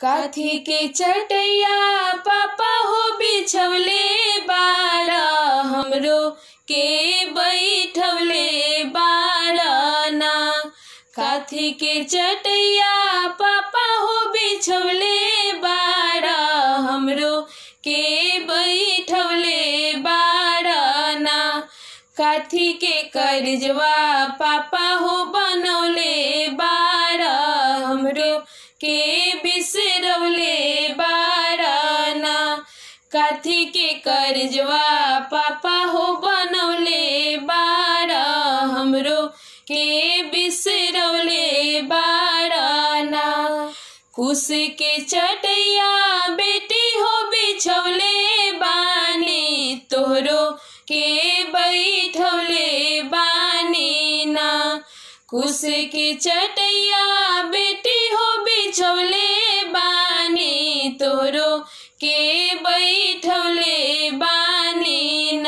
काथी के चटैया, पापा हो बिछवले बारा। हमरो के बैठवले बाड़ा ना। काथी के चटैया, पापा हो बिछवले बारा। हमरो के बैठवले बाड़ा ना। काथी के करजवा, पापा के बिसरवले बाड़ा ना काथी के करजवा पापा हो बनौले बाड़ा हमरो के बिसरवले बाड़ा ना कुश के चटैया बेटी हो बिछवले बानी। तोहरो के बैठवले बानी ना। कुश के चटैया बेटी हो बैठवले बानी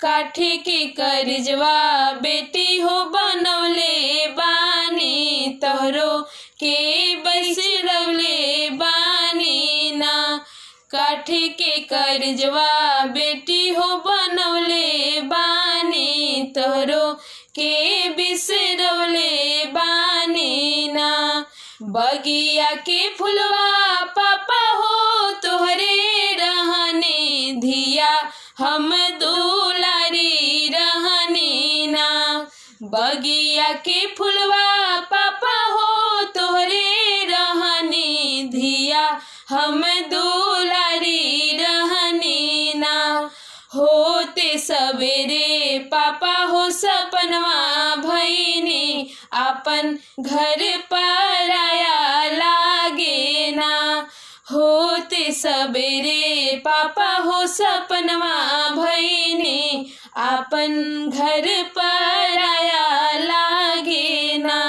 काठे के करजवा बेटी हो बनौले बानी। तोहरो के बसरवले बानी ना। काठे के करजवा बेटी हो बनौले बानी। तोहरो के बिसरवले बानी ना। बगिया के फुलवा पापा हो हम दुलारी रहनी ना। बगिया के फुलवा पापा हो, तोहरे रहनी धिया। हम दुलारी रहनी ना। होते सवेरे पापा हो सपनवा भैनी। अपन घर पर सवेरे पापा हो सपनवा भैनी अपन घर पर आया लागे ना।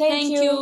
Thank you